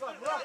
Murat.